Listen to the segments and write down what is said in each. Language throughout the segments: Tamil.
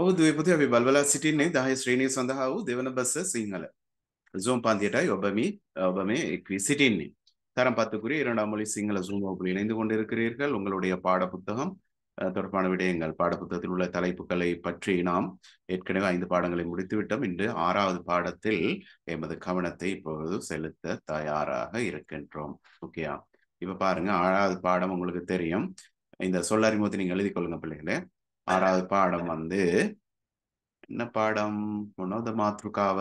ඔහු දවපති අපි බල්බලා සිටින්නේ දහය ශ්‍රේණය සඳහා වූ දෙවන බස්ස සිංහල ஜூம் பாந்தியட்டாய் ஒபமி ஒபமே எக்வி சிட்டின்னி தரம் பத்துக்குரிய இரண்டாம் மொழி சிங்கள ஜூம் வகுப்பில் இணைந்து கொண்டிருக்கிறீர்கள் உங்களுடைய பாட புத்தகம் அஹ், தொடர்பான விடயங்கள் பாடப்புத்தகத்தில் உள்ள தலைப்புகளை பற்றி நாம் ஏற்கனவே ஐந்து பாடங்களை முடித்துவிட்டோம் இன்று ஆறாவது பாடத்தில் எமது கவனத்தை இப்பொழுது செலுத்த தயாராக இருக்கின்றோம் ஓகேயா இப்ப பாருங்க ஆறாவது பாடம் உங்களுக்கு தெரியும் இந்த சொல்லறிமுகத்தை நீங்க எழுதி கொள்ளுங்க பிள்ளைகளே ஆறாவது பாடம் வந்து என்ன பாடம் මොනවද මාතෘකාව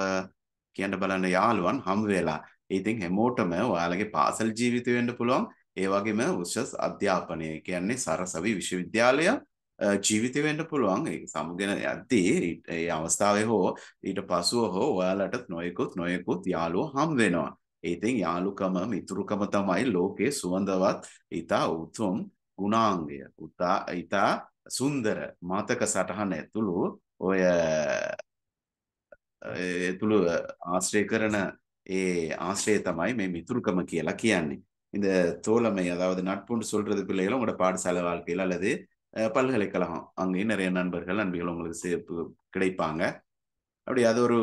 කියන්න බලන්න යාළුවන් හම් වෙලා. ඉතින් හැමෝටම ඔයාලගේ පාසල් ජීවිතය වෙන්න පුළුවන්. ඒ වගේම උසස් අධ්‍යාපනය කියන්නේ සරසවි විශ්වවිද්‍යාලය අ, ජීවිතය වෙන්න පුළුවන්. ඒක සමුගෙන යද්දී ඊට- ඒ අවස්ථාවේ හෝ ඊට පසුව හෝ ඔයාලට නොයෙකුත් නොයෙකුත් යාළුවෝ හම් වෙනවා. ඉතින් යාළුකම මිතුරුකම තමයි ලෝකයේ සුවඳවත් ඉතා උතුම් ගුණාංගය. උතා ඉතා සුන්දර මතක සටහන ඇතුළු ඔය තුළු ආශ්‍රය කරන ඒ ஆசிரியை තමයි මේ மிதுர்க்கம කියලා කියන්නේ. இந்த தோழமை அதாவது நட்புன்னு சொல்றது பிள்ளைகளும் உங்களோட பாடசாலை வாழ்க்கையில் அல்லது பல்கலைக்கழகம் அங்கேயும் நிறைய நண்பர்கள் நண்பிகள் உங்களுக்கு சேர்ப்பு கிடைப்பாங்க அப்படி அது ஒரு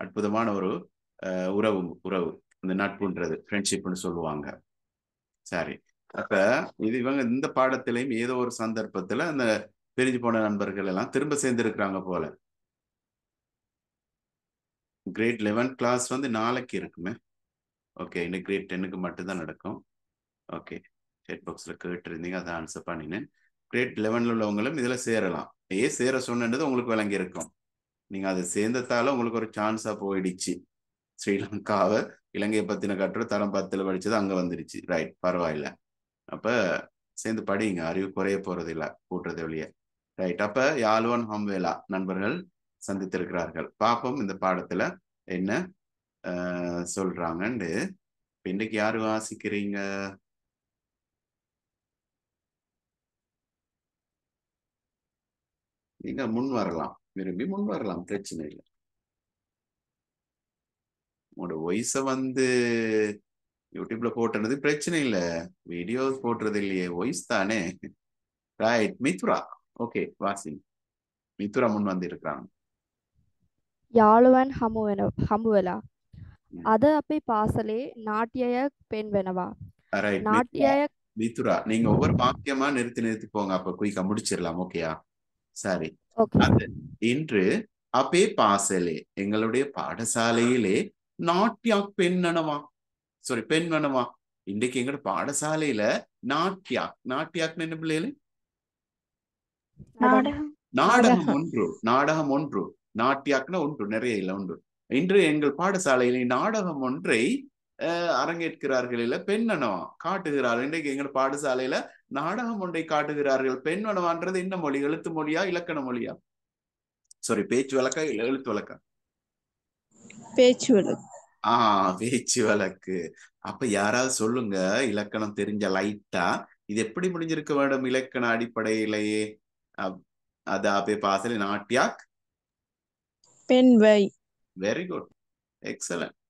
அற்புதமான ஒரு உறவு உறவு இந்த நட்புன்றது ஃப்ரெண்ட்ஷிப்னு சொல்லுவாங்க சாரி அப்ப இது இவங்க இந்த பாடத்திலையும் ஏதோ ஒரு சந்தர்ப்பத்துல அந்த பிரிஞ்சு போன நண்பர்கள் எல்லாம் திரும்ப சேர்ந்துருக்குறாங்க போல. கிரேட் லெவன் கிளாஸ் வந்து நாளைக்கு இருக்குமே. ஓகே இன்னைக்கு கிரேட் டென்னுக்கு மட்டும்தான் நடக்கும். ஓகே சேட் பாக்ஸில் கேட்டுருந்தீங்க அதை ஆன்சர் பண்ணினேன். கிரேட் லெவனில் உள்ளவங்களும் இதில் சேரலாம். ஏ சேர சொன்னது உங்களுக்கு விளங்கி இருக்கும் நீங்கள் அது சேர்ந்ததால உங்களுக்கு ஒரு சான்ஸாக போயிடுச்சு. ஸ்ரீலங்காவை இலங்கையை பற்றின கட்டுரை தரம் பத்தில் படித்தது அங்கே வந்துடுச்சு ரைட் பரவாயில்ல. அப்ப சேர்ந்து படிங்க அறிவு குறைய போறது இல்லை கூட்டுறது வெளியே. ரைட் அப்ப யாழ்வன் ஹம்வேலா நண்பர்கள் சந்தித்திருக்கிறார்கள். பார்ப்போம் இந்த பாடத்துல என்ன சொல்றாங்கன்னு இன்னைக்கு யாரு வாசிக்கிறீங்க? நீங்க முன் வரலாம். விரும்பி முன் வரலாம். பிரச்சனை இல்லை. உங்களோட வயச வந்து யூடியூப்ல போட்டுறது பிரச்சனை இல்லை வீடியோஸ் போட்டுறது இல்லையே வாய்ஸ் தானே ரைட் மித்ரா ஓகே வாசி மித்ரா முன் வந்து இருக்கிறாங்க යාළුවන් හමු වෙන හමු වෙලා ம். අද අපේ පාසලේ නාට්‍යයක් පෙන්වෙනවා ரைட் නාට්‍යයක් மித்ரா நீங்க ஒவ்வொரு வாக்கியமா நிறுத்தி நிறுத்தி போங்க அப்ப குயிக்கா முடிச்சிடலாம் ஓகேயா சரி ඕකේ அது இன்று அப்பே பாசலே எங்களுடைய பாடசாலையிலே நாட்டியாக் பெண்ணனவா சாரி பெண்வனமா இன்றைக்கு எங்க பாடசாலையில நாட்டியாக் நாட்டியாக்குன்னு என்ன பிள்ளைகளே? நாடகம். ஒன்று நாடகம் ஒன்று. நாட்டியாக்னா ஒன்று நிறைய இல்லை ஒன்று. இன்று எங்கள் பாடசாலையில நாடகம் ஒன்றை அரங்கேற்கிறார்கள் இல்ல பெண்ணனவா காட்டுகிறார்கள். இன்றைக்கு எங்கள் பாடசாலையில நாடகம் ஒன்றை காட்டுகிறார்கள். பெண் வனவான்றது என்ன மொழி? எழுத்து மொழியா இலக்கண மொழியா? சாரி பேச்சு வழக்கா எழுத்து வழக்கா? பேச்சு வழக்கு. ஆ பேச்சு வழக்கு. அப்ப யாராவது சொல்லுங்க இலக்கணம் தெரிஞ்ச லைட்டா இது எப்படி முடிஞ்சிருக்க வேண்டும் இலக்கண அடிப்படையிலேயே? அப்- அது அப்பே பாசல நாட்டியாக் பெண்வை வெரி குட் எக்ஸலன்ட்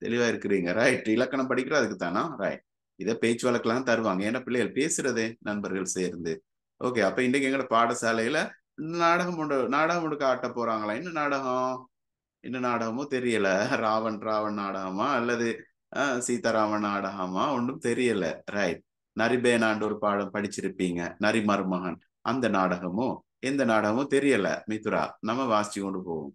தெளிவா இருக்கிறீங்க. ரைட் இலக்கணம் படிக்கிற அதுக்கு தானா? ரைட் இதை பேச்சு வழக்கெல்லாம் தருவாங்க. ஏன்னா பிள்ளைகள் பேசுறதே நண்பர்கள் சேர்ந்து. ஓகே அப்ப இன்னைக்கு எங்களோட பாடசாலையில நாடகம் ஒன்று நாடகம் ஒன்று காட்ட போறாங்களா? என்ன நாடகம்? என்ன நாடகமோ தெரியல. ராவன் ராவன் நாடகமா? அல்லது சீதாராமன் நாடகமா? ஒன்றும் தெரியல. ரைட் நரிபேனாண்டு ஒரு பாடம் படிச்சிருப்பீங்க. நரி மருமகன் அந்த நாடகமோ? எந்த நாடகமும் தெரியல. மிதுரா நம்ம வாசிச்சு கொண்டு போவோம்.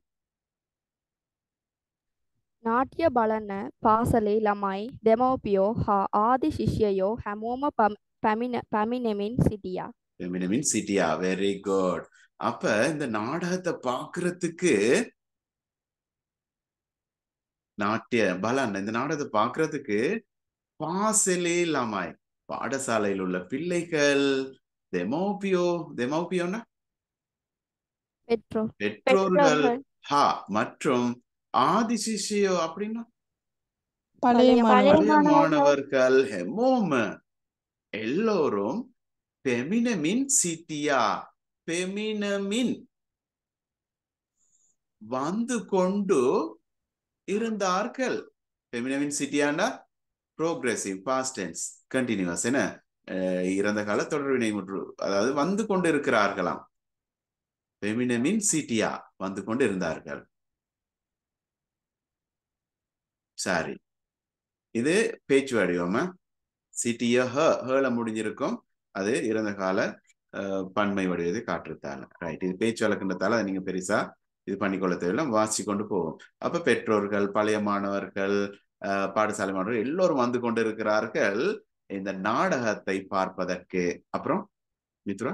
நாட்டிய பலன ಪಾಸಲೆ லமாய் டெமோபியோ ಹ ಆದಿ ಶಿಷ್ಯಯೋ ಹೆಮೋಮ ಪಮಿನ ಪಮಿನೆಮಿನ್ ಸಿಟಿಯಾ ಪಮಿನೆಮಿನ್ வெரி குட் அப்ப இந்த நாடகத்தை பாக்குறதுக்கு நாட்டிய பலன். இந்த நாடகத்தை பாக்குறதுக்கு பாசலே இல்லாமாய். பாடசாலையில் உள்ள பிள்ளைகள் தெமோபியோ தெமோபியோன்னா பெற்றோர்கள். ஹா மற்றும் ஆதி அப்படின்னா? மாணவர்கள். ஹெமோம். எல்லோரும் பெமினமின் சிட்டியா? பெமினமின். வந்து கொண்டு இருந்தார்கள் பெமினமின் சிட்டியாண்டா ப்ரோக்ரெசிவ் பாஸ்ட் டென்ஸ் கண்டினியூஸ் என்ன? இறந்த கால தொடர்வினை முற்று அதாவது வந்து கொண்டு இருக்கிறார்களாம் பெமினமின் சிட்டியா வந்து கொண்டு இருந்தார்கள் சாரி இது பேச்சு வடிவம். சிட்டிய ஹ ஹேல முடிஞ்சிருக்கும். அது இறந்த கால பன்மை வடிவத்தை காட்டுறதால. ரைட் இது பேச்சு வழக்குன்றதால அதை நீங்க பெருசா இது பண்ணிக்கொள்ள தேவையில்லை வாசி கொண்டு போவோம் அப்ப பெற்றோர்கள் பழைய மாணவர்கள் பாடசாலை மாணவர்கள் எல்லோரும் வந்து கொண்டு இருக்கிறார்கள் இந்த நாடகத்தை பார்ப்பதற்கு. அப்புறம் மித்ரா?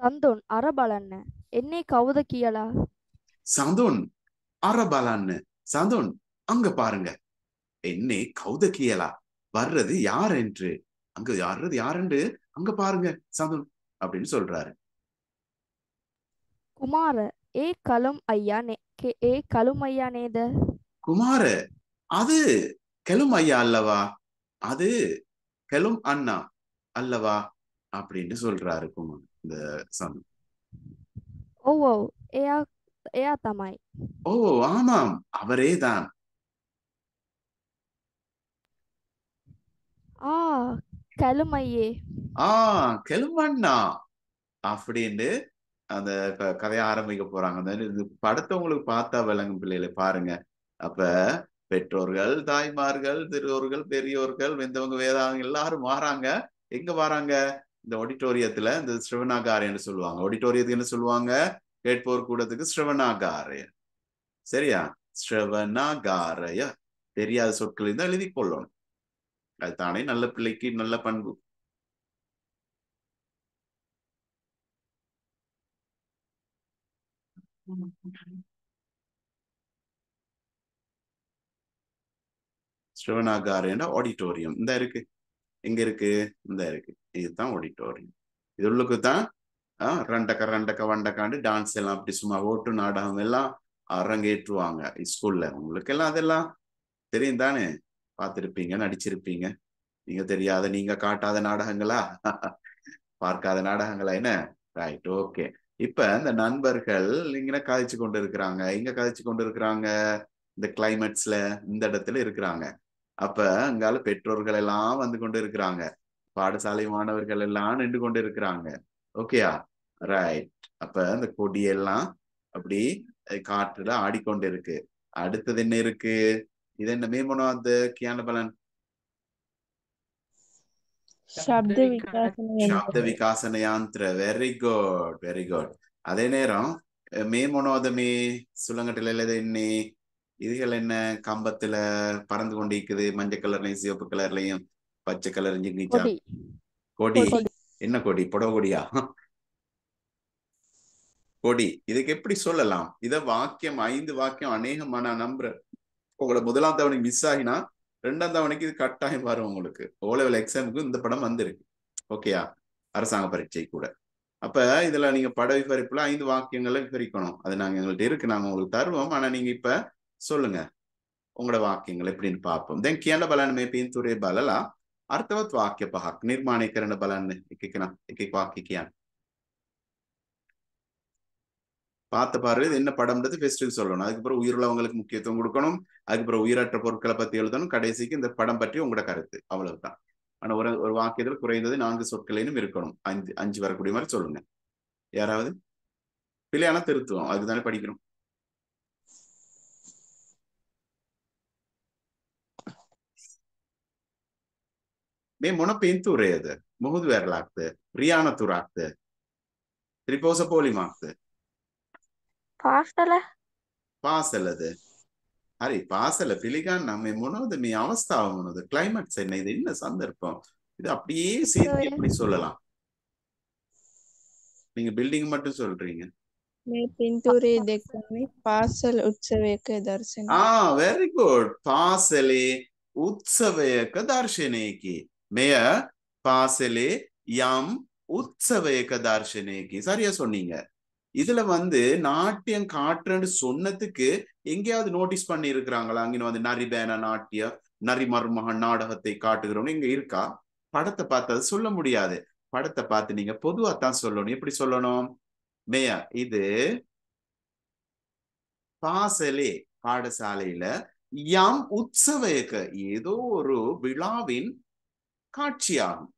சந்தோன் அரபலன் என்னை கவுத கியலா சந்தோன் அரபலன் சந்தோன் அங்க பாருங்க. என்னை கவுத கியலா வர்றது யார் என்று? அங்க வர்றது யார் என்று? அங்க பாருங்க சந்தோன் அப்படின்னு சொல்றாரு. குமார ஏ கலும் ஐயா நே ஏ கலும் ஐயா நேத? குமார அது கெலும் ஐயா அல்லவா? அது கெலும் அண்ணா அல்லவா? அப்படின்னு சொல்றாரு குமார் இந்த சமி. ஓ ஓ ஏயா ஏயா தமாய். ஓ ஆமாம் அவரே தான். ஆ கெலும் ஐயே ஆ கெலும் அண்ணா அப்படின்னு அந்த க- கதையை ஆரம்பிக்க போறாங்க. அந்த இது படத்தை உங்களுக்கு பார்த்தா விளங்கும் பிள்ளைகளை பாருங்க. அப்ப பெற்றோர்கள் தாய்மார்கள் சிறுவர்கள் பெரியோர்கள் வெந்தவங்க வேதாங்க எல்லாரும் வாராங்க. எங்க வராங்க? இந்த ஆடிட்டோரியத்துல இந்த ஸ்ரவணாகாரன்னு சொல்லுவாங்க. ஆடிட்டோரியத்துக்கு என்ன சொல்லுவாங்க? கேட்போர் கூடத்துக்கு ஸ்ரவணாகாரய சரியா? ஸ்ரவணாகாரய தெரியாத சொற்கள் தான் எழுதி கொள்ளணும் அது தானே நல்ல பிள்ளைக்கு நல்ல பண்பு. ஸ்ரவணாகாரேன்னா ஆடிட்டோரியம் இந்த இருக்கு. எங்க இருக்கு? இந்த இருக்கு. இதுதான் ஆடிட்டோரியம் இது உள்ளுக்கு தான் ஆஹ் ரெண்டக்க ரெண்டக்க வண்டக்காண்டு டான்ஸ் எல்லாம் அப்படி சும்மா ஓட்டு நாடகம் எல்லாம் அரங்கேற்றுவாங்க. ஸ்கூல்ல உங்களுக்கு எல்லாம் அதெல்லாம் தெரியும் தானே? பார்த்திருப்பீங்க நடிச்சிருப்பீங்க. நீங்க தெரியாத நீங்க காட்டாத நாடகங்களா? பார்க்காத நாடகங்களா? என்ன? ரைட் ஓகே இப்ப இந்த நண்பர்கள் இங்க கதைச்சு கொண்டு இருக்கிறாங்க இங்க கதைச்சு கொண்டு இருக்கிறாங்க இந்த கிளைமேட்ஸ்ல இந்த இடத்துல இருக்கிறாங்க. அப்ப அங்கால பெற்றோர்கள் எல்லாம் வந்து கொண்டு இருக்கிறாங்க பாடசாலை மாணவர்கள் எல்லாம் நின்று கொண்டு இருக்கிறாங்க ஓகேயா ரைட் அப்ப அந்த கொடியெல்லாம் அப்படி காற்றுல ஆடிக்கொண்டு இருக்கு அடுத்தது என்ன இருக்கு? இது என்ன மீமனோ அந்த கியான பலன். சப்த சப்த விகாசன யந்திர. வெரி குட் வெரி குட் அதே நேரம் மே மனோதமி சுழங்கட்டில என்ன இதுகள் என்ன? கம்பத்துல பறந்து கொண்டிருக்குது மஞ்சள் கலர்லயும் சிவப்பு கலர்லயும் பச்சை கலர் நீச்சா கொடி. என்ன கொடி? புடவை கொடியா? கொடி. இதுக்கு எப்படி சொல்லலாம்? இத வாக்கியம் ஐந்து வாக்கியம் அநேகமான நம்புற உங்களோட முதலாம் தவணை மிஸ் ஆகினா ரெண்டாம் தவணைக்கு இது கட்டாயம் வரும் உங்களுக்கு ஓ லெவல் எக்ஸாமுக்கு இந்த படம் வந்திருக்கு ஓகேயா அரசாங்க பரீட்சை கூட அப்ப இதுல நீங்க பட விவரிப்புல ஐந்து வாக்கியங்களை விவரிக்கணும் அது நாங்க எங்கள்ட்ட இருக்கு நாங்க உங்களுக்கு தருவோம் ஆனா நீங்க இப்ப சொல்லுங்க உங்களோட வாக்கியங்கள் எப்படின்னு பார்ப்போம் தென் කියන බලන්න මේ පින්තූරේ බලලා අර්ථවත් වාක්‍ය පහක් නිර්මාණය කරන්න බලන්න එක එක නම් එක එක වාක්‍ය කියන්න பார்த்த பாரு இது என்ன படம்ன்றது ஃபெஸ்டிவல் சொல்லணும் அதுக்கப்புறம் உயிருள்ளவங்களுக்கு முக்கியத்துவம் கொடுக்கணும் அதுக்கப்புறம் உயிரற்ற பொருட்களை பத்தி எழுதணும் கடைசிக்கு இந்த படம் பற்றி உங்களோட கருத்து அவ்வளவுதான் ஆனா ஒரு ஒரு வாக்கியத்தில் குறைந்தது நான்கு சொற்களிலும் இருக்கணும் அஞ்சு அஞ்சு வரக்கூடிய மாதிரி சொல்லுங்க யாராவது பிள்ளையான திருத்துவம் அதுதானே படிக்கணும் මේ මොන පින්තූරයද මුහුදු වැරලක්ද ප්‍රියාණතුරක්ද ත්‍රිපෝස පෝලිමක්ද පාසල පාසලද හරි පාසල පිළිගන්න මේ මොනවද මේ අවස්ථාව මොනවද கிளைமேட்ஸ் என்ன இது என்ன சந்தர்ப்பம் இது அப்படியே சேர்த்து எப்படி சொல்லலாம் நீங்க பில்டிங் மட்டும் சொல்றீங்க මේ පින්තූරේ දෙකනේ පාසල් උත්සවයක දර්ශනය ආ very good පාසලේ උත්සවයක දර්ශනයකි මෙය පාසලේ යම් උත්සවයක දර්ශනයකි සරිය சொன்னீங்க இதுல வந்து நாட்டியம் காட்டுறேன்னு சொன்னதுக்கு எங்கேயாவது நோட்டீஸ் பண்ணி இருக்கிறாங்களா அங்கே வந்து நரிபேன நாட்டிய நரிமர்மகன் நாடகத்தை காட்டுகிறோம்னு இங்க இருக்கா? படத்தை பார்த்து அது சொல்ல முடியாது. படத்தை பார்த்து நீங்க பொதுவா தான் சொல்லணும். எப்படி சொல்லணும்? மேயா இது பாசலே பாடசாலையில யாம் உற்சவயக்க ஏதோ ஒரு விழாவின் காட்சியாகும்.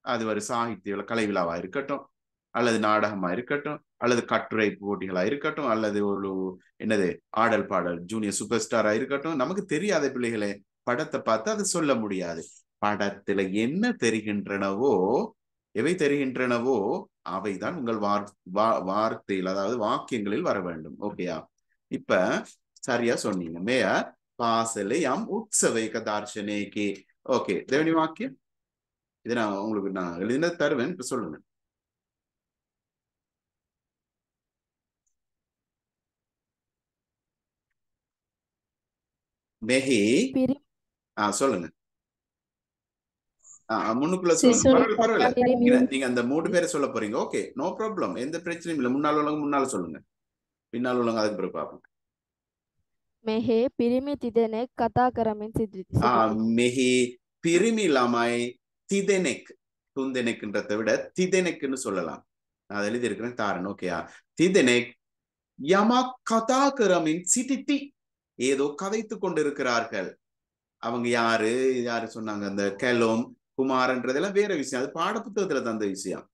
அது ஒரு சாகித்ய கலை விழாவா இருக்கட்டும். அல்லது நாடகமா இருக்கட்டும் அல்லது கட்டுரை போட்டிகளா இருக்கட்டும் அல்லது ஒரு என்னது ஆடல் பாடல் ஜூனியர் சூப்பர் ஸ்டாரா இருக்கட்டும் நமக்கு தெரியாத பிள்ளைகளே படத்தை பார்த்து அதை சொல்ல முடியாது. படத்துல என்ன தெரிகின்றனவோ எவை தெரிகின்றனவோ அவைதான் உங்கள் வார் வா- வார்த்தையில் அதாவது வாக்கியங்களில் வர வேண்டும். ஓகேயா? இப்ப சரியா சொன்னீங்க. மேய பாசலை யாம் உற்சவைக தார்ஷனேகி. ஓகே தேவனி வாக்கியம்? இது நான் உங்களுக்கு நான் எழுதின தருவேன். இப்ப சொல்லுங்க. மெஹி ஆ சொல்லுங்க. முன்னுக்குள்ள பரவாயில்ல நீங்க அந்த மூணு பேரை சொல்ல போறீங்க. Okay no problem. எந்த பிரச்சனையும் இல்ல. முன்னால உள்ளவங்க முன்னால சொல்லுங்க. பின்னால் உள்ளவங்க மெஹி பிரிமி லமாய் திதெனெக் துந்தெனெக்ன்றதை விட திதெனெக்னு சொல்லலாம். நான் இருக்கிறேன் தாரன். ஓகேயா? திதெனெக் யமா கதாகரமின் சிதித்தி ஏதோ கதைத்து கொண்டிருக்கிறார்கள். அவங்க யாரு? யாரு சொன்னாங்க? அந்த கெலோம் குமாரன்றதெல்லாம் வேற விஷயம். அது பாடப்புத்தகத்துல தந்த விஷயம்.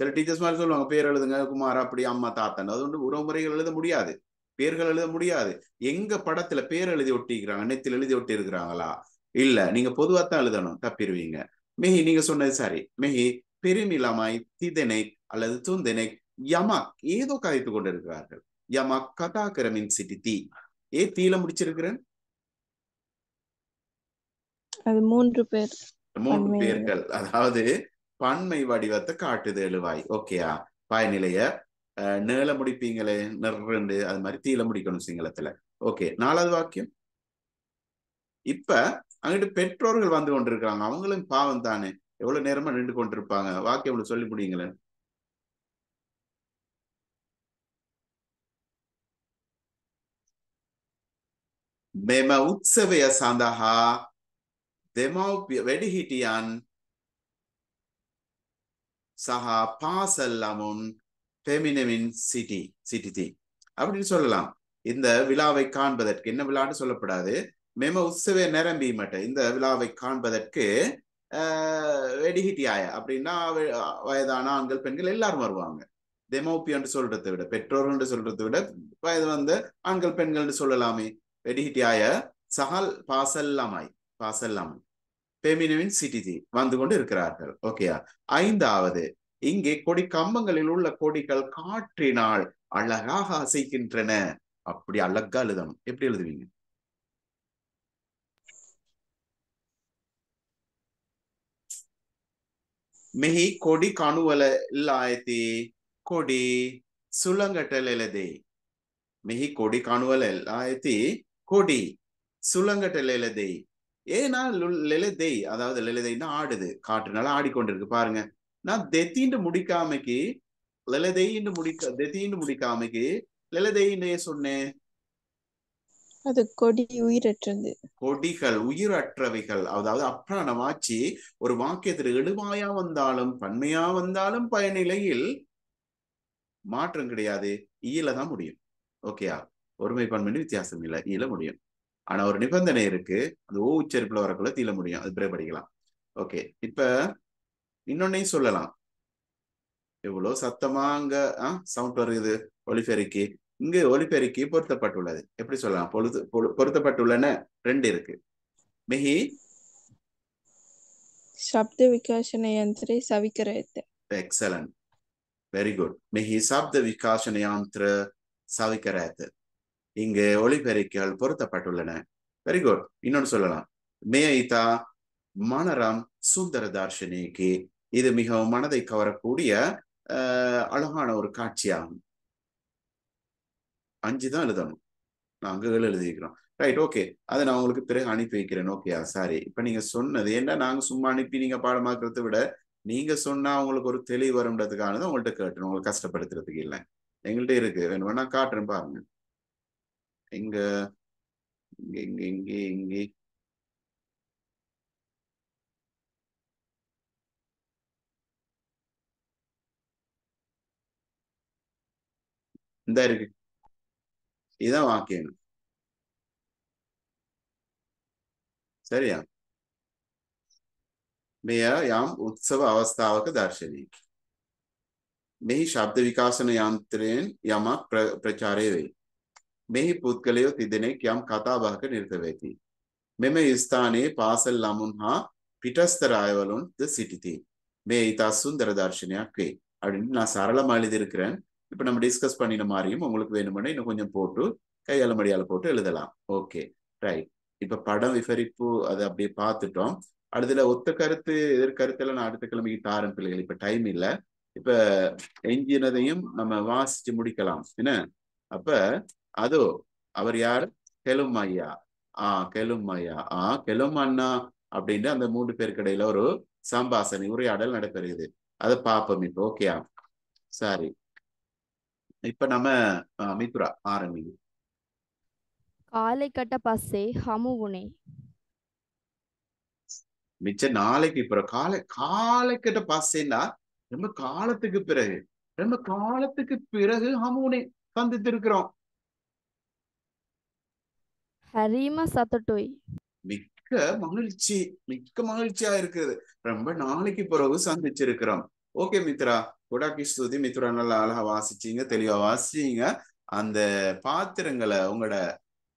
சில டீச்சர்ஸ் மாதிரி சொல்லுவாங்க பேர் எழுதுங்க குமார் அப்படி அம்மா தாத்தன் அது வந்து உறவுமுறைகள் எழுத முடியாது. பேர்கள் எழுத முடியாது. எங்க படத்துல பேர் எழுதி ஒட்டிக்கிறாங்க நெத்தில் எழுதி ஒட்டி இருக்கிறாங்களா இல்ல நீங்க பொதுவா தான் எழுதணும் தப்பிடுவீங்க மெஹி நீங்க சொன்னது சரி. மெஹி பெருமிலமாய் திதனை அல்லது துந்தனை யமக் ஏதோ கதைத்து கொண்டிருக்கிறார்கள். யமா கதாகரமின் சிட்டி தீ ஏ தீல முடிச்சிருக்கிறேன்? அது மூன்று பேர். மூன்று பேர்கள். அதாவது பன்மை வடிவத்தை காட்டுது எழுவாய். ஓகேயா? பாய்நிலைய நீள முடிப்பீங்களே நிறண்டு அது மாதிரி தீல முடிக்கணும் சிங்களத்துல. ஓகே நாலாவது வாக்கியம். இப்ப அங்கிட்டு பெற்றோர்கள் வந்து கொண்டிருக்காங்க அவங்களும் பாவம் தானே எவ்வளவு நேரமா நின்று கொண்டிருப்பாங்க? வாக்கியம் சொல்லி முடியுங்களேன் මෙම උත්සවය සඳහා දෙමව්පිය වැඩිහිටියන් සහ පාසල් ළමුන් பெமினவின் சிட்டி சிட்டி அப்படின்னு சொல்லலாம் இந்த விழாவை காண்பதற்கு என்ன விழான்னு சொல்லப்படாது மெம உற்சவ நிரம்பிமட்ட இந்த விழாவை காண்பதற்கு ஆஹ், வெடிகிட்டியாய அப்படின்னா வ- வயதான ஆண்கள் பெண்கள் எல்லாரும் வருவாங்க டெமோப்பி என்று சொல்றதை விட பெற்றோர் என்று சொல்றதை விட வயது வந்த ஆண்கள் பெண்கள் சொல்லலாமே வெடிகிட்டியாய சஹல் பாசல்லாமாய் பாசல்லாமாய் பெமினவின் சிட்டி வந்து கொண்டு இருக்கிறார்கள் ஓகேயா ஐந்தாவது இங்கே கொடி கம்பங்களில் உள்ள கொடிகள் காற்றினால் அழகாக அசைக்கின்றன அப்படி அழகா எழுதணும் எப்படி எழுதுவீங்க මෙහි කොඩි කණුවල ඉල්ලා ඇති කොඩි සුළඟට ලෙලදෙයි. මෙහි කොඩි කණුවල එල්ලා ඇති கொடி சுழங்கட்ட லெலதெய் ஏன்னா லுல்- லெலதெய் அதாவது லெலதெய்னா ஆடுது. காற்றுனால ஆடிக்கொண்டிருக்கு. பாருங்க. நான் தெத்தின்னு முடிக்காமைக்கு லெலதெய்ன்னு முடிக்க தெத்தின்னு முடிக்காமைக்கு லெலதெய்ன்னு சொன்னேன் அது கொடி உயிரற்றது. கொடிகள் உயிரற்றவைகள். அதாவது அப்ராணமாச்சு ஒரு வாக்கியத்தில் எழுவாயா வந்தாலும் பன்மையா வந்தாலும் பயனிலையில் மாற்றம் கிடையாது. ஈல தான் முடியும். ஓகேயா? ஒருமைப்பான் பண்ணி வித்தியாசம் இல்லை. ஈல முடியும். ஆனா ஒரு நிபந்தனை இருக்கு. அந்த ஓ உச்சரிப்புல வரக்குள்ள தீல முடியும். அது பிறகு படிக்கலாம். ஓகே இப்ப இன்னொன்னையும் சொல்லலாம். எவ்வளவு சத்தமா அங்க சவுண்ட் வருது? ஒலிபெருக்கி. இங்க ஒலிபெருக்கி பொருத்தப்பட்டுள்ளது. எப்படி சொல்லலாம்? பொழுது பொருத்தப்பட்டுள்ளன ரெண்டு இருக்கு. மிகி? ಶಬ್ದ ವಿಕಾಸನ ಯಂತ್ರ ಸವಿಕರತೆ ಎಕ್ಸಲೆಂಟ್ ವೆರಿ ಗುಡ್ ಮಿಹಿ ಶಬ್ದ ವಿಕಾಸನ ಯಂತ್ರ ಸವಿಕರತೆ இங்கு ஒளிபெருக்கிகள் பொருத்தப்பட்டுள்ளன. வெரி குட் இன்னொன்னு சொல்லலாம். மேயிதா மனரம் சுந்தர தார்ஷனிக்கு இது மிகவும் மனதை கவரக்கூடிய அழகான ஒரு காட்சியாகும். அஞ்சு தான் எழுதணும். நாங்க ஏழு எழுதிக்கிறோம் ரைட் ஓகே அதை நான் உங்களுக்கு பிறகு அனுப்பி வைக்கிறேன். ஓகேயா சாரி. இப்ப நீங்க சொன்னது என்ன? நாங்க சும்மா அனுப்பி நீங்க பாடமாக்குறதை விட நீங்க சொன்னா உங்களுக்கு ஒரு தெளிவு வரும்ன்றதுக்கானது உங்கள்கிட்ட கேட்டணும். உங்களை கஷ்டப்படுத்துறதுக்கு இல்லை. எங்கள்கிட்ட இருக்கு. நான் காட்டுறேன் பாருங்க. இங்க இங்க இங்க இங்க இங்க இந்த இருக்கு இதான் வாக்கியம் சரியா මෙය යම් උත්සව අවස්ථාවක දර්ශනය මෙහි ශබ්ද විකාශන යන්ත්‍රයෙන් යමක් ප්‍ර- ප්‍රචාරය වෙයි. මෙහි පුද්ගලයෝ තිදෙනෙක් යම් කතාබහක නිර්ත වෙති. මෙම ස්ථානයේ පාසල් ළමුන් හා පිටස්තර අයවලුන් ද සිටිති. මේ இතා சுந்தர தர்ஷனයක් වේ. அப்படின்னு நான் சரளமா எழுதியிருக்கிறேன் இப்போ நம்ம டிஸ்கஸ் பண்ணின மாதிரியும் உங்களுக்கு வேணும்னா இன்னும் கொஞ்சம் போட்டு கையால மடியால போட்டு எழுதலாம் ஓகே ரைட் இப்ப படம் விவரிப்பு அதை அப்படியே பார்த்துட்டோம் அடுத்துல ஒத்த கருத்து எதிர் கருத்துல நான் அடுத்த கிழமைக்கு தாரன் பிள்ளைகள் இப்ப டைம் இல்ல இப்ப எஞ்சினதையும் நம்ம வாசிச்சு முடிக்கலாம் என்ன அப்ப ಅದು அவர் யார்? கெலும் ஐயா ஆ கெலும் ஐயா ஆ கெலும் அண்ணா அப்படின்ட்டு அந்த மூன்று பேருக்கு இடையில ஒரு சம்பாசனை உரையாடல் நடைபெறுகிறது. அதை பார்ப்போம் இப்போ ஓகே சரி. இப்ப நம்ம மித்ரா ஆரம்பிங்க காலை கட்ட பஸ்ஸே ஹமுவுனே மிச்ச நாளைக்கு பிறகு காலை காலை கட்ட பஸ்ஸேன்னா ரொம்ப காலத்துக்கு பிறகு ரொம்ப காலத்துக்கு பிறகு ஹமுனே சந்தித்திருக்கிறோம். ஹரீம சத்தட்டோய் மிக்க மகிழ்ச்சி மிக்க மகிழ்ச்சியா இருக்குது. ரொம்ப நாளைக்கு பிறகு சந்திச்சிருக்கிறோம். ஓகே மித்ரா. குடாக்கி ஸ்துதி மித்ரா. நல்லா அழகா வாசிச்சீங்க தெளிவா வாசிச்சீங்க அந்த பாத்திரங்களை உங்களோட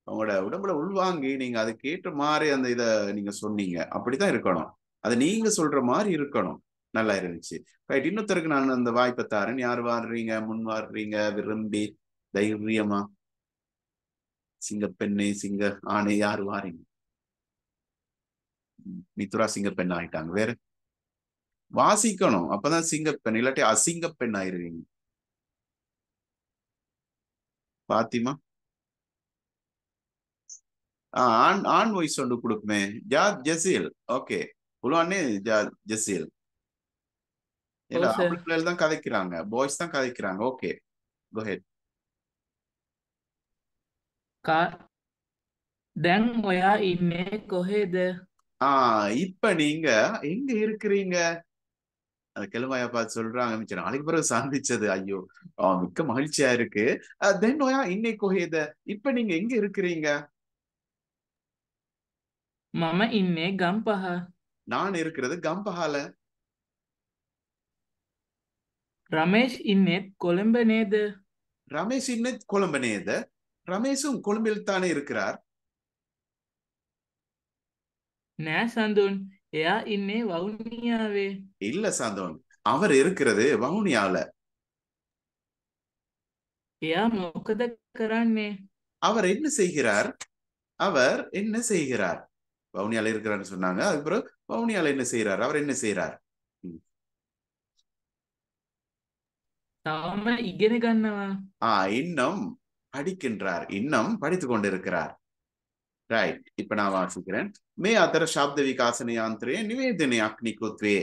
உங்களோட உடம்புல உள்வாங்கி நீங்க அதுக்கு ஏற்ற மாதிரி அந்த இத நீங்க சொன்னீங்க. அப்படிதான் இருக்கணும். அது நீங்க சொல்ற மாதிரி இருக்கணும். நல்லா இருந்துச்சு. ரைட் இன்னொருத்தருக்கு நான் அந்த வாய்ப்பை தாரேன். யார் வாடுறீங்க? முன் வாடுறீங்க விரும்பி தைரியமா. சிங்க பெண்ணே சிங்க ஆணை யார் வாரீங்க மித்ரா சிங்க பெண் ஆயிட்டாங்க. வேற? வாசிக்கணும். அப்பதான் சிங்க பெண் இல்லாட்டி அசிங்க பெண் ஆயிருவீங்க. பாத்திமா? ஆண் ஆண் வாய்ஸ் ஒன்று கொடுக்குமே. ஜா ஜசீல் ஓகே. புலுவானே ஜா ஜசீல் இல்ல தான் கதைக்கிறாங்க. பாய்ஸ் தான் கதைக்கிறாங்க. ஓகே. கோஹெட் கார் தென் ஒயா இமே கொஹேது ஆ இப்ப நீங்க எங்க இருக்கிறீங்க அது கெலுமாயா பார்த்து சொல்றாங்க மிச்சம் நாளைக்கு பிறகு சந்திச்சது ஐயோ மிக்க மகிழ்ச்சியா இருக்கு தென் ஒயா இன்னை கொஹேத இப்ப நீங்க எங்க இருக்கிறீங்க மம இன்னே கம்பஹ நான் இருக்கிறது கம்பஹால ரமேஷ் இன்னே கொலம்பனேது ரமேஷ் இன்னே கொலம்பனேது ரமேஷும் கொழும்பில் தானே இருக்கிறார் නෑ සඳුන් එයා ඉන්නේ වවුනියාවේ இல்ல சாந்தோன் அவர் இருக்கிறது வவுனியால එයා මොකද කරන්නේ அவர் என்ன செய்கிறார் அவர் என்ன செய்கிறார் வவுனியால இருக்கிறார்னு சொன்னாங்க அதுக்கப்புறம் வவுனியால என்ன செய்கிறார் அவர் என்ன செய்கிறார் තවම ඉගෙන ගන්නවා ஆ இன்னும் படிக்கின்றார். இன்னும் படித்துக் கொண்டிருக்கிறார். ரைட் இப்ப நான் வாசிக்கிறேன். மே அத்தர சப்த விகாசன யாந்திரே நிவேதனை அக்னிகுத்வே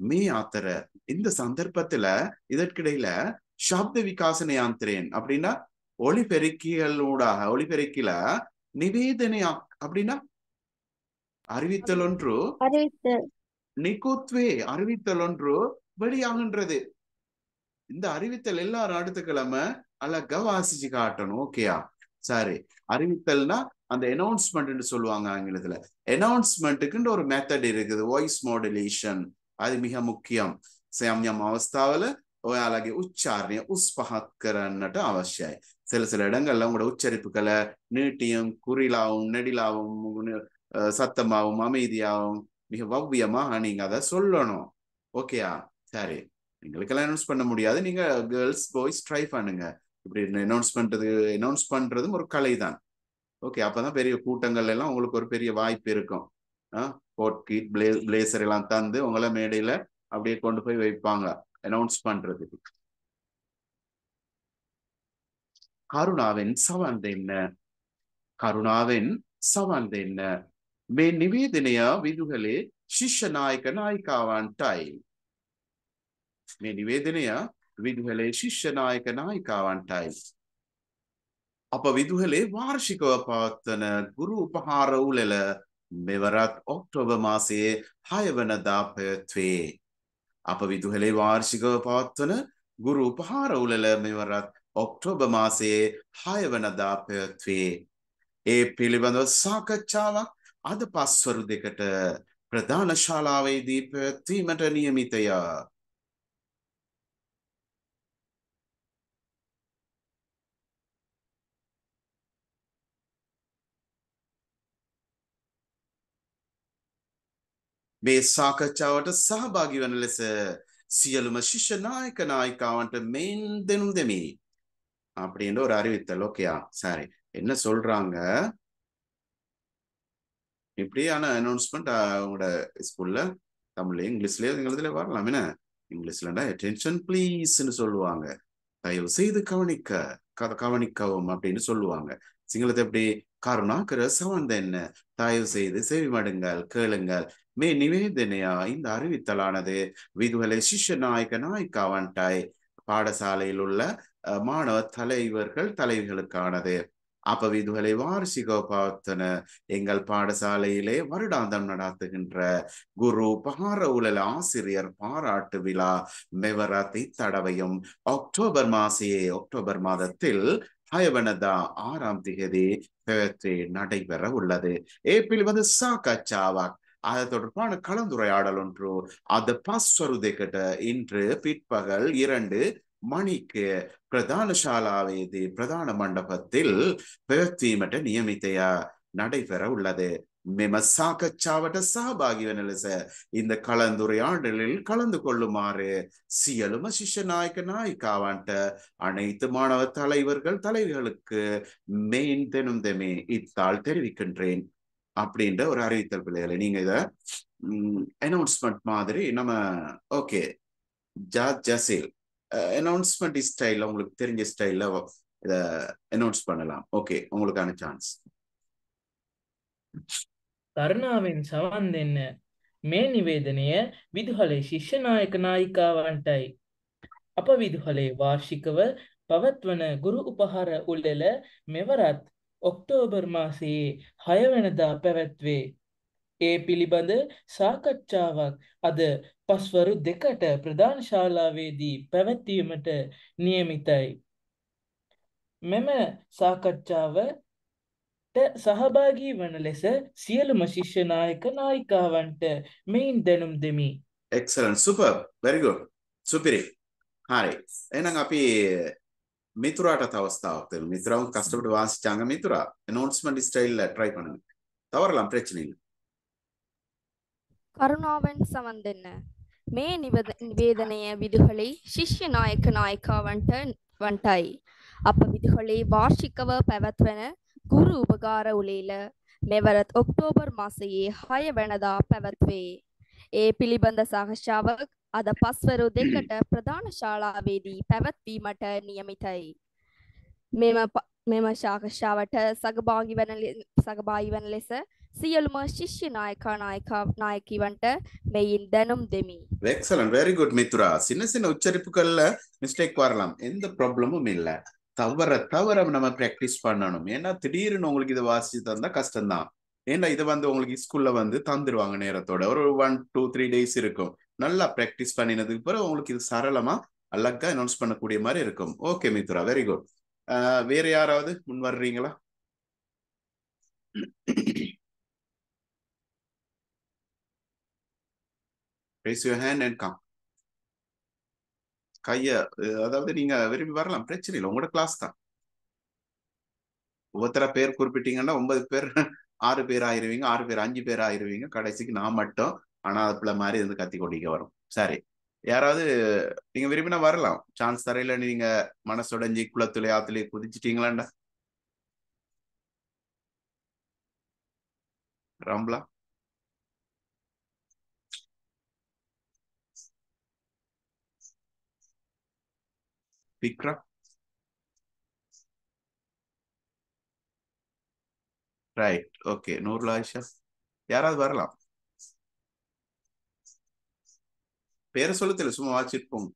மே அத்தர இந்த சந்தர்ப்பத்துல இதற்கிடையில சப்த விகாசன யாந்திரேன் அப்படின்னா ஒளிபெருக்கிகளூடாக ஒளிபெருக்கில நிவேதனை அப்படின்னா அறிவித்தல் ஒன்று நிகுத்வே அறிவித்தல் ஒன்று வெளியாகின்றது. இந்த அறிவித்தல் எல்லாரும் அடுத்த கிழமை அழகா வாசிச்சு காட்டணும். ஓகேயா சாரி. அறிவித்தல்னா அந்த அனௌன்ஸ்மெண்ட்னு சொல்லுவாங்க ஆங்கிலத்துல. அனௌன்ஸ்மெண்ட்டுக்குன்ற ஒரு மெத்தட் இருக்குது. வாய்ஸ் மாடுலேஷன் அது மிக முக்கியம். సంయమ అవస్థావల అలాగే ఉచ్చారణ ఉస్పహత్కరన్నట్టు அவசியம். சில சில இடங்கள்ல உங்களோட உச்சரிப்புகளை நீட்டியும் குறிலாவும் நெடிலாவும் சத்தமாகவும் அமைதியாகவும் மிக வவ்வியமாக நீங்கள் அதை சொல்லணும். ஓகேயா சரி. எங்களுக்கெல்லாம் அனௌன்ஸ் பண்ண முடியாது. நீங்கள் கேர்ள்ஸ் பாய்ஸ் ட்ரை பண்ணுங்கள் இப்படி அனௌன்ஸ் பண்றது அனௌன்ஸ் பண்றதும் ஒரு கலை தான் ஓகே அப்பதான் பெரிய கூட்டங்கள் எல்லாம் உங்களுக்கு ஒரு பெரிய வாய்ப்பு இருக்கும் கோட் கீட் பிளே பிளேசர் எல்லாம் தந்து உங்களை மேடையில அப்படியே கொண்டு போய் வைப்பாங்க அனௌன்ஸ் பண்றதுக்கு කරුණාවෙන් සවන් දෙන්න කරුණාවෙන් සවන් දෙන්න මේ නිවේදනය විදුහලේ ශිෂ්‍ය නායක නායිකාවන්ටයි මේ නිවේදනය විදුහලේ ශිෂ්‍ය නායක නායිකාවන්ටයි. අප විදුහලේ වාර්ෂිකව පවත්වන ගුරු උපහාර උලෙල මෙවරත් ඔක්ටෝබ මාසයේ හයවනදා පැවැත්වේ අප විදුහලේ වාර්ෂිකව පවත්වන ගුරු උපහාර උලෙල මෙවරත් ඔක්ටෝබ මාසයේ හයවනදා පැවැත්වේ ඒ පිළිබඳව සාකච්ඡාවක් අද පස්වරු දෙකට ප්‍රධාන ශාලාවේදී පැවැත්වීමට නියමිතය. මේ සාකච්ඡාවට සහභාගි වන ලෙස සියලුම ශිෂ්‍ය නායක நாயிகாவன்ட்ட மெயின் தினம் தெமி அப்படின்ற ஒரு அறிவித்தல் ஓகேயா சாரி என்ன சொல்றாங்க இப்படியான அனௌன்ஸ்மெண்ட் அவங்களோட ஸ்கூல்ல தமிழ்ல இங்கிலீஷ்லயே எங்களுதுல வரலாம் என்ன இங்கிலீஷ்லடா அட்டென்ஷன் ப்ளீஸ்ன்னு சொல்லுவாங்க. தயவு செய்து கவனிக்க. கவனிக்கவும் அப்படின்னு சொல்லுவாங்க. சிங்களத்தை எப்படி? கருணாகர சவந்த என்ன? தயவு செய்து செவிமடுங்கள் கேளுங்கள். மே நிவேதனையா? இந்த அறிவித்தலானது. விதுவலை சிஷ்ய நாயக்க நாய்க்காவன்டாய் பாடசாலையில் உள்ள அஹ், மாணவ தலைவர்கள் தலைவிகளுக்கானது. அப்ப விதுவலை வார்ஷிகோபாத்தன எங்கள் பாடசாலையிலே வருடாந்தம் நடாத்துகின்ற குரு பகார உலல ஆசிரியர் பாராட்டு விழா மெவராத்தி தடவையும் அக்டோபர் மாசியே அக்டோபர் மாதத்தில் ஹயவனதா ஆறாம் திகதி நடைபெற உள்ளது. ஏப்ரல் வந்து சாக்கச்சாவாக் அது தொடர்பான கலந்துரையாடல் ஒன்று. அது கிட்ட இன்று பிற்பகல் இரண்டு மணிக்கு பிரதான ஷாலாவேதி பிரதான மண்டபத்தில் பெவத்தீமட்ட நியமித்தைய நடைபெற உள்ளது මෙම සාකච්ඡාවට සහභාගි වන ලෙස இந்த கலந்துரையாடலில் கலந்து கொள்ளுமாறு சியலும சிஷ்ய நாயக்க நாயிக்காவன்ட்ட அனைத்து மாணவ தலைவர்கள் தலைவிகளுக்கு மெயின் தெனுந்தமே இத்தால் தெரிவிக்கின்றேன் அப்படின்ற ஒரு அறிவித்தல் பிள்ளைகளை நீங்க இத அனௌன்ஸ்மெண்ட் மாதிரி நம்ம ஓகே ஜா ஜசீல் அனௌன்ஸ்மெண்ட் ஸ்டைல்ல உங்களுக்கு தெரிஞ்ச ஸ்டைல்ல இத அனௌன்ஸ் பண்ணலாம் ஓகே உங்களுக்கான சான்ஸ் කරුණාවෙන් සවන් දෙන්න මේ නිවේදනය විදුහලේ ශිෂ්‍ය නායක නායිකාවන්ටයි. අප විදුහලේ වාර්ෂිකව පවත්වන ගුරු උපහාර උල්ලෙල මෙවරත් ඔක්තෝබර් මාසයේ හයවනදා පැවැත්වේ. ඒ පිළිබඳ සාකච්ඡාවක් අද පස්වරු දෙකට ප්‍රධාන ශාලාවේදී පැවැත්වීමට නියමිතයි. මෙම සාකච්ඡාවට සහභාගී වන ලෙස සියලුම ශිෂ්‍ය නායක නායිකාවන්ට මෙයින් දැනුම් දෙමි. එක්සලන්ට් සුපර් very good සුපිරි. හරි. එහෙනම් අපි මිතුරාට අවස්ථාවක් දෙමු. මිතුරාවන් කස්ටමර් වාසි චංග මිතුරා announcement style try பண்ணுங்க. තවරලම් ප්‍රශ්න இல்ல. කරුණාවෙන් සමන් දෙන්න. මේ නිවද- නිවේදනය විදුහලේ ශිෂ්‍ය නායක නායිකාවන්ට වන්ටයි. අප විදුහලේ වාර්ෂිකව පැවැත්වෙන ගුරු උපකාර උලේල මෙවරත් ඔක්තෝබර් මාසයේ හය වනදා පැවැත්වේ. ඒ පිළිබඳ සාකච්ඡාවක් අද පස්වරු දෙකට ප්‍රධාන ශාලාවේදී පැවැත්වීමට නියමිතයි. මෙම ප- මෙම ශාකච්ඡාවට සගභාගි වන ලෙ- සගභාගි වන ලෙස සියලුම ශිෂ්‍ය නායකා නායිකා නායකීවන්ට මෙයින් දැනුම් දෙමි. எக்ஸலன்ட் வெரி குட் மித்ரா சின்ன சின்ன உச்சரிப்புகள்ல மிஸ்டேக் வரலாம் எந்த ப்ராப்ளமும் இல்லை. தவற தவற நம்ம பிராக்டிஸ் பண்ணணும். ஏன்னா திடீர்னு உங்களுக்கு இதை வாசிச்சு தந்தா கஷ்டம்தான் ஏன்னா இதை வந்து உங்களுக்கு ஸ்கூல்ல வந்து தந்துருவாங்க நேரத்தோட. ஒரு ஒன் டூ த்ரீ டேஸ் இருக்கும். நல்லா ப்ராக்டிஸ் பண்ணினதுக்கு பிறகு உங்களுக்கு இது சரளமா அழகா அனௌன்ஸ் பண்ணக்கூடிய மாதிரி இருக்கும். ஓகே மித்ரா வெரி குட் வேற யாராவது முன் வர்றீங்களா? Raise your hand and come. கைய அதாவது நீங்க விரும்பி வரலாம். பிரச்சனை இல்லை. உங்களோட கிளாஸ் தான். ஒவ்வொருத்தர பேர் குறிப்பிட்டீங்கன்னா ஒன்பது பேர் ஆறு பேர் ஆயிருவீங்க ஆறு பேர் அஞ்சு பேர் ஆயிருவீங்க. கடைசிக்கு நான் மட்டும். ஆனா அதுக்குள்ள மாதிரி இருந்து கத்தி கொண்டிக்க வரும். சரி. யாராவது நீங்க விரும்பினா வரலாம். சான்ஸ் தரையில நீங்க மனசுடைஞ்சி குளத்துல ஆத்துல குதிச்சிட்டீங்களாண்டா? ராம்லா? விக்ரம் ரைட் ஓகே நூறுல ஆயிஷா யாராவது வரலாம்? பேரை சொல்ல தெரியல சும்மா வாச்சிட்டு போங்க.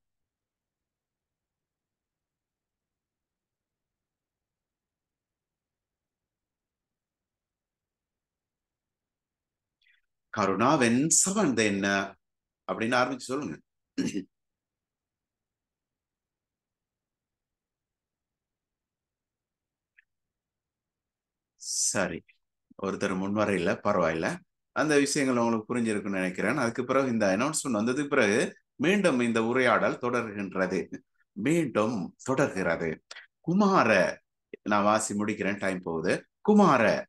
கருணாவென் சவன் என்ன அப்படின்னு ஆரம்பிச்சு சொல்லுங்க. சரி. ஒருத்தர் முன்வர இல்லை பரவாயில்ல. அந்த விஷயங்கள் உங்களுக்கு புரிஞ்சிருக்குன்னு நினைக்கிறேன். அதுக்கு பிறகு இந்த அனௌன்ஸ்மெண்ட் வந்ததுக்கு பிறகு மீண்டும் இந்த உரையாடல் தொடர்கின்றது. மீண்டும் தொடர்கிறது. குமார நான் வாசி முடிக்கிறேன் டைம் போகுது. குமார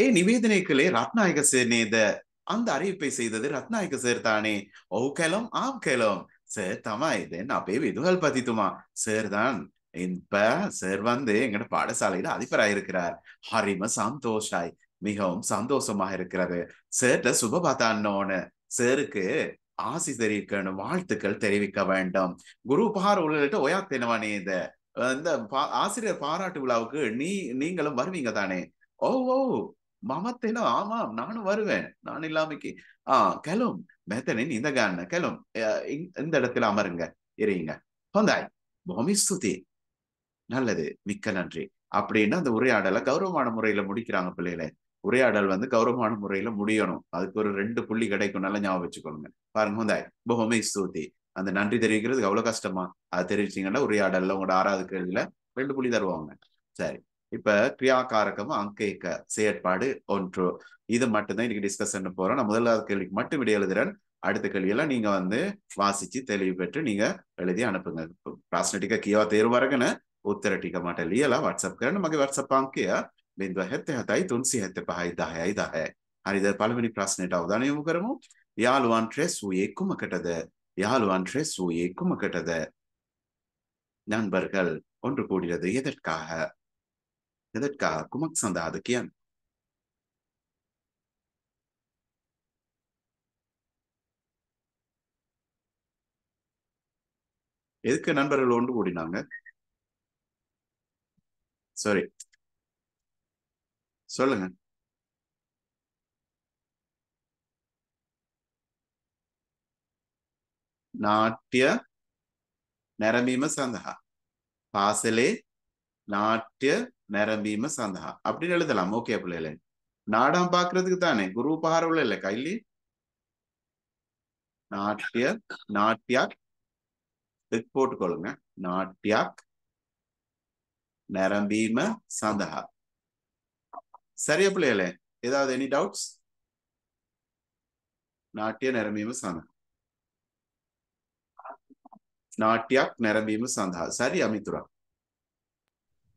ஏ நிவேதனைக்குள்ளே ரத்நாயக சேர்நேத அந்த அறிவிப்பை செய்தது ரத்நாயக சேர் தானே? ஓ கேலம் ஆம் கேலம். சேர் தமா இது நான் பேவி இதுகள் பதித்துமா சேர் தான். இப்ப சார் வந்து எங்கட பாடசாலையில அதிபராக இருக்கிறார் ஹரிம சந்தோஷாய் மிகவும் சந்தோஷமாக இருக்கிறது. சேர்ட்ட சுப பார்த்தான்னு சேருக்கு ஆசி தெரிவிக்கணும் வாழ்த்துக்கள் தெரிவிக்க வேண்டும். குரு பஹார் உள்ளிட்ட ஒயாத்தேனவானே நீ இந்த ஆசிரியர் பாராட்டு விழாவுக்கு நீ நீங்களும் வருவீங்க தானே? ஓ ஓ மமத்தேனோ ஆமாம் நானும் வருவேன். நான் இல்லாமைக்கு ஆஹ் கெலும் மெத்தனின் இந்த கான கெலும் இந்- இந்த இடத்துல அமருங்க இருங்க ஹொந்தாய் பூமி ஸ்துதி. நல்லது. மிக்க நன்றி. அப்படின்னு அந்த உரையாடலை கௌரவமான முறையில முடிக்கிறாங்க பிள்ளைகளே. உரையாடல் வந்து கௌரவமான முறையில முடியணும். அதுக்கு ஒரு ரெண்டு புள்ளி கிடைக்கும். நல்லா ஞாபகம் வச்சுக்கோங்க. பாருங்க வந்தாய் பொஹமை ஸ்தூதி. அந்த நன்றி தெரிவிக்கிறதுக்கு அவ்வளவு கஷ்டமா? அதை தெரிவிச்சீங்கன்னா உரையாடல்ல உங்களோட ஆறாவது கேள்வியில ரெண்டு புள்ளி தருவாங்க. சரி. இப்ப கிரியாகாரகமும் அங்கேக்க செயற்பாடு ஒன்று. இது மட்டும்தான் இன்னைக்கு டிஸ்கஸ் பண்ண போறோம். நான் முதலாவது கேள்விக்கு மட்டும் விட எழுதுறேன் அடுத்த கேள்வியெல்லாம் நீங்க வந்து வாசிச்சு தெளிவு பெற்று நீங்க எழுதி அனுப்புங்க. பிராஸ்னட்டிக்கா கியோ தேர்வு வரக்குன்னு උත්තර ටික මට ලියලා WhatsApp කරන්න මගේ WhatsApp අංකය 077 375 10යි 10යි හරිද පළවෙනි ප්‍රශ්නෙට අවධානය යොමු කරමු යාළුවන් ට්‍රෙස් වූයේ කුමකටද යාළුවන් ட்ரெஸ் வூயே குமக்கட்டத நண்பர்கள் ஒன்று கூடியது எதற்காக எதற்காக குமக் சந்தாது கியன் எதுக்கு நண்பர்கள் ஒன்று கூடினாங்க சாரி சொல்லுங்க. நாட்டிய நரம்பீம சந்தகா பாசலே நாட்டிய நரம்பீம சந்தகா அப்படின்னு எழுதலாம். ஓகே பிள்ளைகளே. நாடகம் பாக்குறதுக்கு தானே? குரு உபகாரம் உள்ள இல்ல இல்லையே? நாட்டிய நாட்டியாக் போட்டுக்கொள்ளுங்க. நாட்டியாக் நிரம்பீம சந்தகா சரியா பிள்ளைகளே ஏதாவது எனி டவுட்ஸ் நாட்டிய நிரம்பீம சந்தகா நாட்டியாக் நிரம்பீம சந்தகா சரி அமித்துரா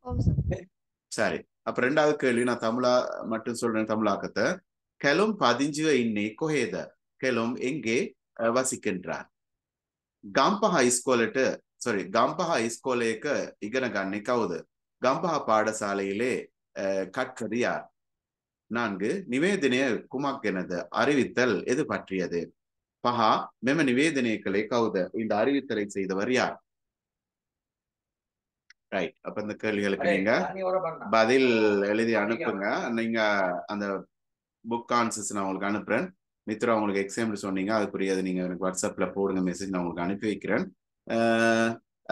ஓம் சார் சரி அப்ப ரெண்டாவது கேள்வி நான் தமிழா மட்டும் சொல்றேன் தமிழாக்கத்தை கெலும் பதிஞ்சுவ இன்னே கொஹேத கெலும் எங்கே அஹ், வசிக்கின்றார் ගම්පහ ඉස්කෝලට සොරි ගම්පහ ඉස්කෝලයක ඉගෙන ගන්නේ කවුද கம்பா பாடசாலையிலே கற்றது யார் நான்கு நிவேதனைய குமாக்கெனது அறிவித்தல் எது பற்றியது? பஹா மெம நிவேதனைகளை கவுத இந்த அறிவித்தலை செய்தவர் யார்? ரைட் அப்ப இந்த கேள்விகளுக்கு நீங்க பதில் எழுதி அனுப்புங்க. நீங்க அந்த புக் ஆன்சர்ஸ் நான் உங்களுக்கு அனுப்புறேன். மித்ரா உங்களுக்கு எக்ஸாம்பிள் சொன்னீங்க. அதுக்குரியது நீங்க எனக்கு வாட்ஸ்அப்ல போடுங்க மெசேஜ் நான் உங்களுக்கு அனுப்பி வைக்கிறேன்.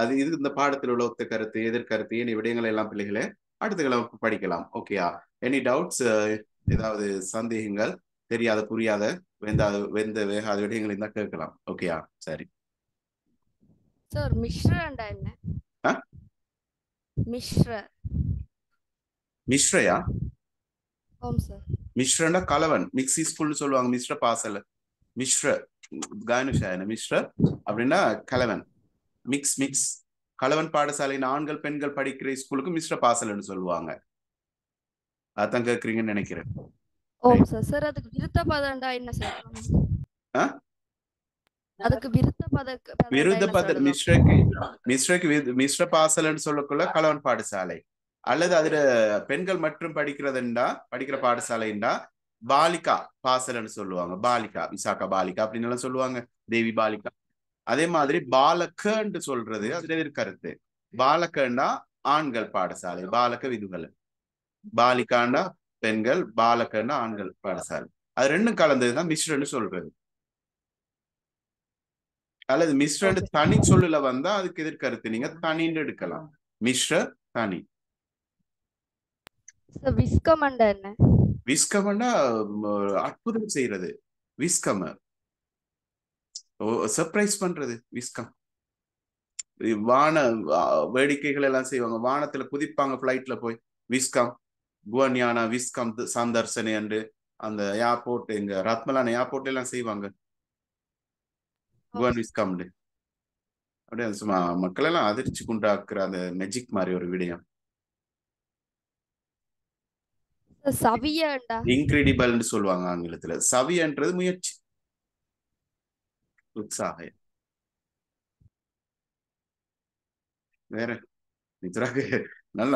அது இது இந்த பாடத்தில் உள்ள ஒத்த கருத்து எதிர்கருத்து இனி விடயங்களை எல்லாம் பிள்ளைகளே அடுத்த கிழமை படிக்கலாம். ஓகேயா எனி டவுட்ஸ் ஏதாவது சந்தேகங்கள் தெரியாத புரியாத வெந்தாத வெந்த வேகாத விடயங்கள் இருந்தா கேட்கலாம். ஓகேயா சரி. சார் மிஸ்ரண்டா என்ன? மிஸ்ர மிஸ்ரையா ஓம் சார் மிஸ்ரண்டா கலவன். மிக்ஸி ஸ்கூல்னு சொல்லுவாங்க மிஸ்ர பாசல். மிஸ்ர காயனுஷாயன மிஸ்ர அப்படின்னா கலவன். மிக்ஸ் மிக்ஸ் கலவன் பாடசாலையின் ஆண்கள் பெண்கள் படிக்கிற ஸ்கூலுக்கு மிஸ்ர பாசல்னு சொல்லுவாங்க. அதான் கேக்குறீங்கன்னு நினைக்கிறேன். ஓம் சார் சார் அதுக்கு விருத்த பதண்டா என்ன ஆ? அதுக்கு விருத்த பத பதண்டா விருத என்ன பத மிஸ்ரக்கு வி- மிஸ்ர பாசல்னு சொல்லக்குள்ள கலவன் பாடசாலை. அல்லது அதுல பெண்கள் மட்டும் படிக்கிறதுண்டா படிக்கிற பாடசாலைண்டா? பாலிகா பாசல்னு சொல்லுவாங்க. பாலிகா விசாகா பாலிகா அப்படின்னு எல்லாம் சொல்லுவாங்க. தேவி பாலிகா. அதே மாதிரி பாலக்கன்னு சொல்றது அதுல எதிர்கருத்து பாலக்கன்னா ஆண்கள் பாடசாலை பாலக விதுகள். பாலிகாண்டா பெண்கள் பாலக்கன்னா ஆண்கள் பாடசாலை. அது ரெண்டும் கலந்ததுதான் மிஸ்ரன்னு சொல்றது. அல்லது மிஸ்ரன்னு தனி சொல்லுல வந்தா அதுக்கு எதிர்கருத்து நீங்க தனின்னு எடுக்கலாம். மிஸ்ர தனி. விஸ்கமண்டா அற்புதம் செய்யறது விஸ்கம். சர்ப்ரைஸ் பண்றது விஸ்கம் வான வேடிக்கைகள் எல்லாம் செய்வாங்க. வானத்துல குதிப்பாங்க பிளைட்ல போய். விஸ்கம் குவன்யானா விஸ்கம் சந்தர்சனே என்று அந்த ஏர்போர்ட் எங்க ரத்மலான ஏர்போர்ட் எல்லாம் செய்வாங்க. குவன் விஸ்கம்னு அப்படியே சும்மா மக்கள் எல்லாம் அதிர்ச்சி குண்டாக்குற அந்த மெஜிக் மாதிரி ஒரு விடயம். சவியண்டா இன்கிரெடிபிள்னு சொல்லுவாங்க ஆங்கிலத்துல. சவியன்றது முயற்சி. உற்சாகம் வேற? மித்ராக்கு நல்ல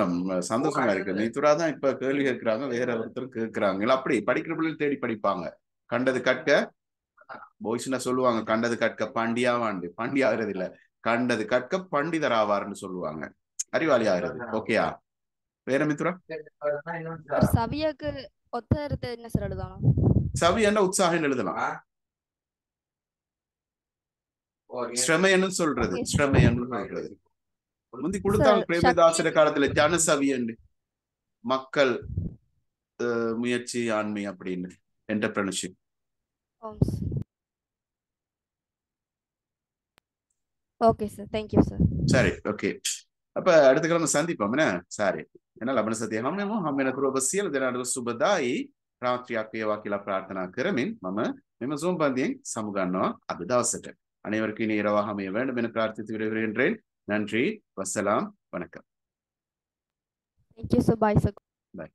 சந்தோஷமா இருக்கு. மித்ரா தான் இப்ப கேள்வி கேட்கிறாங்க வேற ஒருத்தர் கேட்கிறாங்க. இல்ல அப்படி படிக்கிற பிள்ளைகள் தேடி படிப்பாங்க. கண்டது கற்க போய்ஸ்னா சொல்லுவாங்க கண்டது கற்க பண்டியாவாண்டு. பண்டி ஆகுறது இல்ல கண்டது கற்க பண்டிதர் ஆவார்னு சொல்லுவாங்க. அறிவாளி ஆகிறது ஓகேயா? வேற மித்ரா? சவியக்கு ஒத்த என்ன சார் எழுதணும் சவி என்ன உற்சாகம் எழுதலாம். ஸ்ரமையன்னு சொல்றது ஸ்ரமையன்னு சொல்றது முந்தி கொடுத்தாங்க பிரேமதாசர காலத்துல ஜனசவியண்டு மக்கள் முயற்சி ஆண்மை அப்படின்னு entrepreneurship okay sir thank you sir சரி ஓகே அப்ப அடுத்த கிழமை சந்திப்போம் என்ன சாரி என்ன ලබන සතිය හැමෝම හැම වෙනකරු ඔබ සියලු දෙනාට සුබදායි රාත්‍රියක් වේවා කියලා ප්‍රාර්ථනා කරමින් මම මෙම Zoom බන්දියෙන් සමු ගන්නවා අද දවසට அனைவருக்கும் இனி இரவாக அமைய வேண்டும் என பிரார்த்தித்து விடைபெறுகின்றேன். நன்றி வசலாம் வணக்கம். Bye sir Bye.